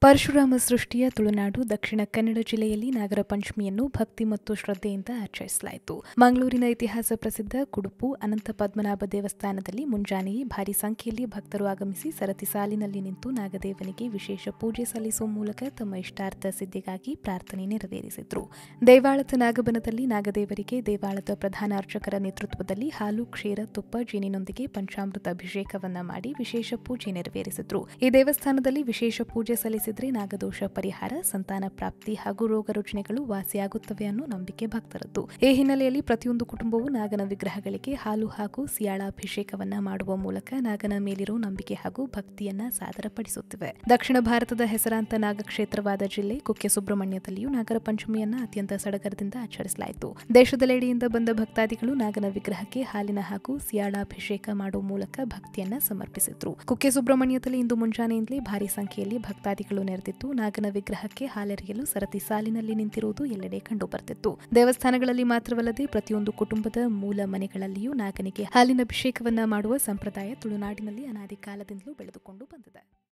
ಪರಶುರಾಮ ಸೃಷ್ಟಿಯ ತುಳುನಾಡು ದಕ್ಷಿಣ ಕನ್ನಡ ಜಿಲ್ಲೆಯಲ್ಲಿ ನಾಗರ ಪಂಚಮಿಯನ್ನು ಭಕ್ತಿ ಮತ್ತು ಶ್ರದ್ಧೆಯಿಂದ ಆಚರಿಸಲಾಯಿತು. ಮಂಗಳೂರಿನ ಇತಿಹಾಸ ಪ್ರಸಿದ್ಧ ಕುಡುಪು ಅನಂತ ಪದ್ಮನಾಭ ದೇವಸ್ಥಾನದಲ್ಲಿ ಮುಂಜಾನೆಯೇ ಭಾರಿ ಸಂಖ್ಯೆಯಲ್ಲಿ ಭಕ್ತರು ಆಗಮಿಸಿ ಸರತಿ ಸಾಲಿನಲ್ಲಿ ನಿಂತು ನಾಗದೇವನಿಗೆ ವಿಶೇಷ ಪೂಜೆ ಸಲ್ಲಿಸುವ ಮೂಲಕ ತಮ್ಮ ಇಷ್ಟಾರ್ಥ ಸಿದ್ಧಿಗಾಗಿ ಪ್ರಾರ್ಥನೆ ನೆರವೇರಿಸಿದ್ರು. ದೇವಾಳದ ನಾಗಬನದಲ್ಲಿ ನಾಗದೇವರಿಗೆ ದೇವಾಳದ ಪ್ರಧಾನ ಅರ್ಚಕರ ನೇತೃತ್ವದಲ್ಲಿ ಹಾಲು, ಕ್ಷೀರ, ತುಪ್ಪ, ಜೇನಿನೊಂದಿಗೆ ಪಂಚಾಮೃತ ಅಭಿಷೇಕವನ್ನ ಮಾಡಿ ವಿಶೇಷ ಪೂಜೆ ನೆರವೇರಿಸಿದ್ರು. ಈ ದೇವಸ್ಥಾನದಲ್ಲಿ ವಿಶೇಷ ಪೂಜೆ ಸಲ್ಲಿಸಿದ್ರೆ ನಾಗದೋಷ ಪರಿಹಾರ, ಸಂತಾನ ಪ್ರಾಪ್ತಿ ಹಾಗೂ ರೋಗ ರುಜಿನಗಳು ವಾಸಿಯಾಗುತ್ತವೆ ಅನ್ನೋ ನಂಬಿಕೆ ಭಕ್ತರದ್ದು. ಈ ಹಿನ್ನೆಲೆಯಲ್ಲಿ ಪ್ರತಿಯೊಂದು ಕುಟುಂಬವು ನಾಗನ ವಿಗ್ರಹಗಳಿಗೆ ಹಾಲು ಹಾಗೂ ಸಿಯಾಳಾಭಿಷೇಕವನ್ನ ಮಾಡುವ ಮೂಲಕ ನಾಗನ ಮೇಲಿರೋ ನಂಬಿಕೆ ಹಾಗೂ ಭಕ್ತಿಯನ್ನ ಸಾದರಪಡಿಸುತ್ತಿವೆ. ದಕ್ಷಿಣ ಭಾರತದ ಹೆಸರಾಂತ ನಾಗಕ್ಷೇತ್ರವಾದ ಜಿಲ್ಲೆ ಕುಕ್ಕೆ ಸುಬ್ರಹ್ಮಣ್ಯದಲ್ಲಿಯೂ ನಾಗರ ಪಂಚಮಿಯನ್ನ ಅತ್ಯಂತ ಸಡಗರದಿಂದ ಆಚರಿಸಲಾಯಿತು. ದೇಶದೆಲ್ಲೆಡೆಯಿಂದ ಬಂದ ಭಕ್ತಾದಿಗಳು ನಾಗನ ವಿಗ್ರಹಕ್ಕೆ ಹಾಲಿನ ಹಾಗೂ ಸಿಯಾಳಾಭಿಷೇಕ ಮಾಡುವ ಮೂಲಕ ಭಕ್ತಿಯನ್ನ ಸಮರ್ಪಿಸಿದ್ರು. ಕುಕ್ಕೆ ಸುಬ್ರಹ್ಮಣ್ಯದಲ್ಲಿ ಇಂದು ಮುಂಜಾನೆಯಿಂದಲೇ ಭಾರಿ ಸಂಖ್ಯೆಯಲ್ಲಿ ಭಕ್ತಾದಿಗಳು ನೆರೆದಿದ್ದು, ನಾಗನ ವಿಗ್ರಹಕ್ಕೆ ಹಾಲೆರೆಯಲು ಸರತಿ ಸಾಲಿನಲ್ಲಿ ನಿಂತಿರುವುದು ಎಲ್ಲೆಡೆ ಕಂಡುಬರ್ತಿತ್ತು. ದೇವಸ್ಥಾನಗಳಲ್ಲಿ ಮಾತ್ರವಲ್ಲದೆ ಪ್ರತಿಯೊಂದು ಕುಟುಂಬದ ಮೂಲ ಮನೆಗಳಲ್ಲಿಯೂ ನಾಗನಿಗೆ ಹಾಲಿನ ಅಭಿಷೇಕವನ್ನ ಮಾಡುವ ಸಂಪ್ರದಾಯ ತುಳುನಾಡಿನಲ್ಲಿ ಅನಾದಿ ಕಾಲದಿಂದಲೂ ಬೆಳೆದುಕೊಂಡು ಬಂದಿದೆ.